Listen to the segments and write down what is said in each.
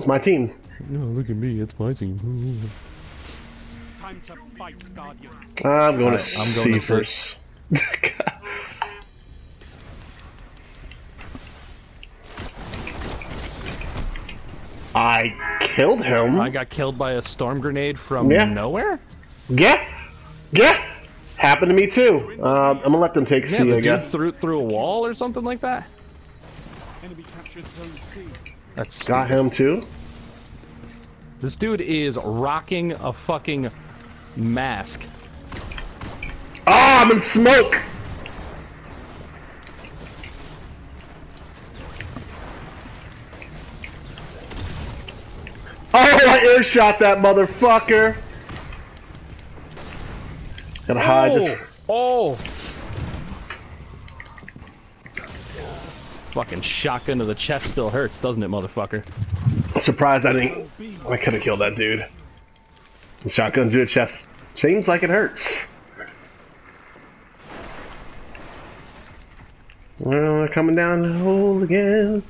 it's my team. No, look at me. It's my team. Time to fight, Guardians. I'm going Alright, to I'm C going to C. first. I killed him. I got killed by a storm grenade from Yeah. nowhere. Yeah, yeah. Happened to me too. Um, I'm gonna let them take Yeah, C, the I guess. through through a wall or something like that. Enemy captured Zone C. That's Got stupid. him too. This dude is rocking a fucking mask. Oh, I'm in smoke. Oh, I airshot that motherfucker. Gotta hide. Oh, oh. Fucking shotgun to the chest still hurts, doesn't it, motherfucker? Surprised I didn't. I could have killed that dude. The shotgun to the chest seems like it hurts. Well, they're coming down the hole again.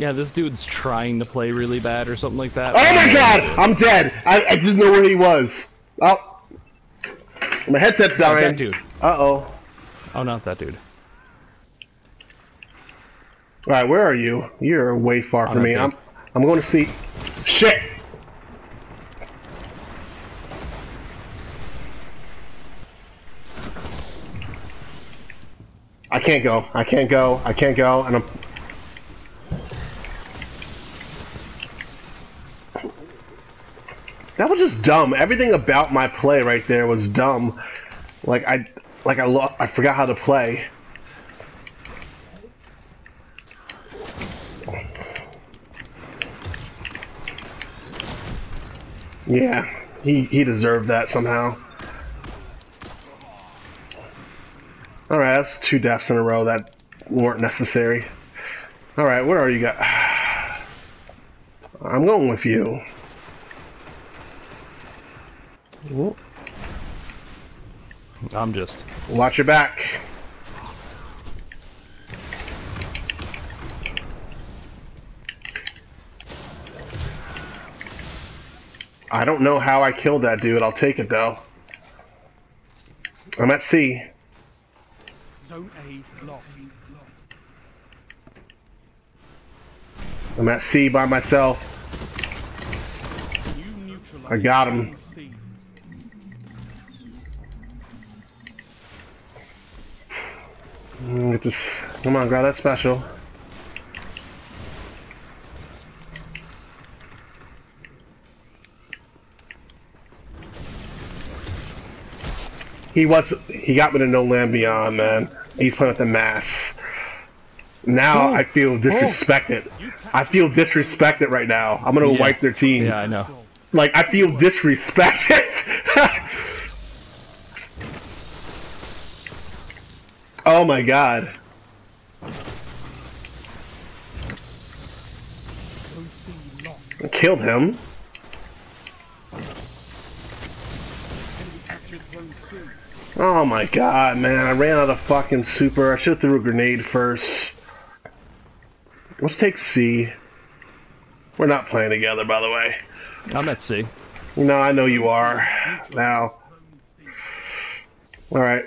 Yeah, this dude's trying to play really bad or something like that. Oh my god! I'm dead! I, I didn't know where he was. Oh. My headset's Oh, dying. that dude. Uh oh. Oh, not that dude. Alright, where are you? You're way far from me. good. I'm I'm going to see. Shit! I can't go. I can't go. I can't go. And I'm. That was just dumb. Everything about my play right there was dumb. Like I, like I, lo- I forgot how to play. Yeah, he he deserved that somehow. All right, that's two deaths in a row that weren't necessary. All right, where are you guys? I'm going with you. Ooh, I'm just. Watch your back. I don't know how I killed that dude. I'll take it though. I'm at C. Zone A lost. I'm at C by myself. You neutralized I got him. Zone C. Get this. Come on, grab that special. He was. He got me to No Land Beyond, man. He's playing with the mass. Now Oh. I feel oh. disrespected. I feel disrespected right now. I'm gonna Yeah. wipe their team. Yeah, I know. Like I feel disrespected. oh my god. Killed him. Oh my god, man. I ran out of fucking super. I should have threw a grenade first. Let's take C. We're not playing together, by the way. I'm at C. No, I know you are. Now. All right.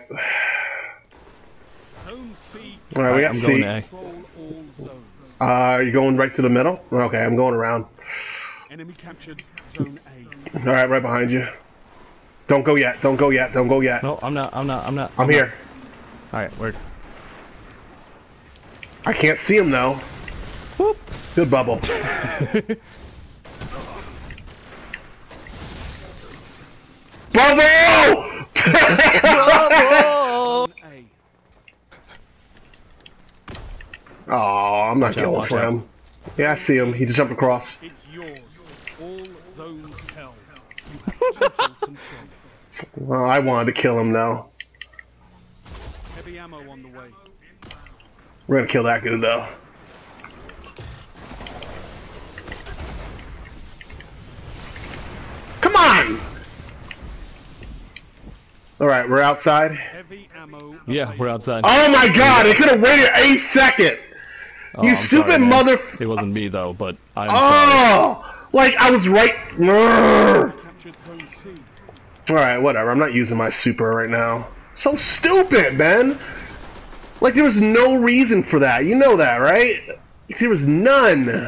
All right, we got I'm C. going to A. control all zones. Uh, are you going right to the middle? Okay, I'm going around. Enemy captured Zone A. Alright, right behind you. Don't go yet. Don't go yet. Don't go yet. No, I'm not. I'm not. I'm not. I'm not. here. All right, word. I can't see him though. Whoop. Good bubble. Bubble! Oh! Zone Oh, I'm not Watch going watch for out. him. Yeah, I see him. He just jumped across. It's yours. All zones held. You have total control. Well, I wanted to kill him though. Heavy ammo on the way. We're gonna kill that dude though. Alright, we're outside. Heavy ammo. Yeah, we're outside. Oh my god, it could have waited a second! Oh, you I'm stupid sorry, mother- It wasn't me though, but I'm oh, sorry. Oh! Like, I was right. Alright, Captured zone C. whatever. I'm not using my super right now. So stupid, man! Like, there was no reason for that. You know that, right? There was none.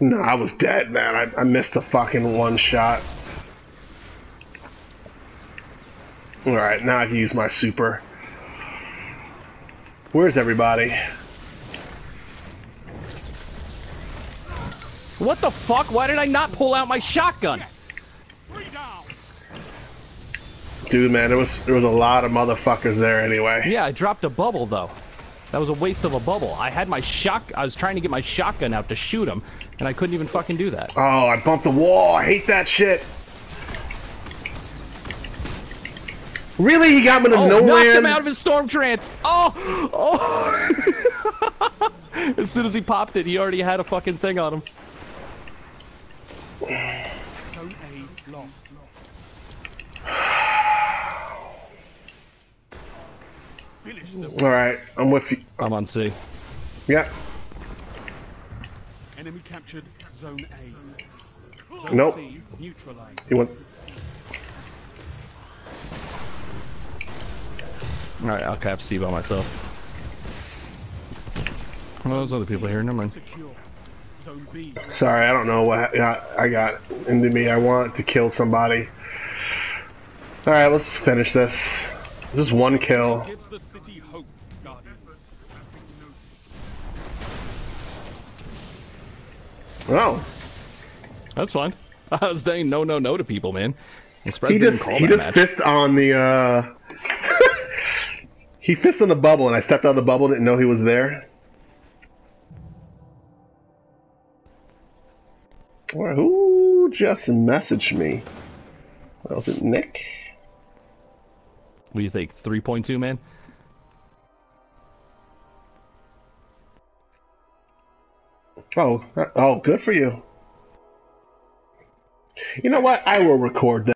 No, I was dead, man. I, I missed the fucking one shot. Alright, now I can use my super. Where's everybody? What the fuck? Why did I not pull out my shotgun? Dude, man, there was there was a lot of motherfuckers there anyway. Yeah, I dropped a bubble though. That was a waste of a bubble. I had my shock. I was trying to get my shotgun out to shoot him, and I couldn't even fucking do that. Oh, I bumped the wall. I hate that shit. Really? He got me to Oh, no knocked him out of his Stormtrance. Oh, oh. as soon as he popped it, he already had a fucking thing on him. Zone A lost. Finish them. Alright, I'm with you. I'm on C. Yeah. Enemy captured zone A. Zone Nope. C neutralized. He went. All right, I'll cap C by myself. Well, there's other people here. Never mind. Secure. Zone B. Sorry, I don't know what got, I got into me. I want to kill somebody. Alright, let's finish this. Just one kill. Gives hope, Oh. That's fine. I was saying no, no, no to people, man. Spread He didn't just call he that just match. fist on the uh He fist on the bubble and I stepped out of the bubble, didn't know he was there. Well, who just messaged me? Was it Nick? What do you think? 3.2, man? Oh, oh, good for you. You know what? I will record that.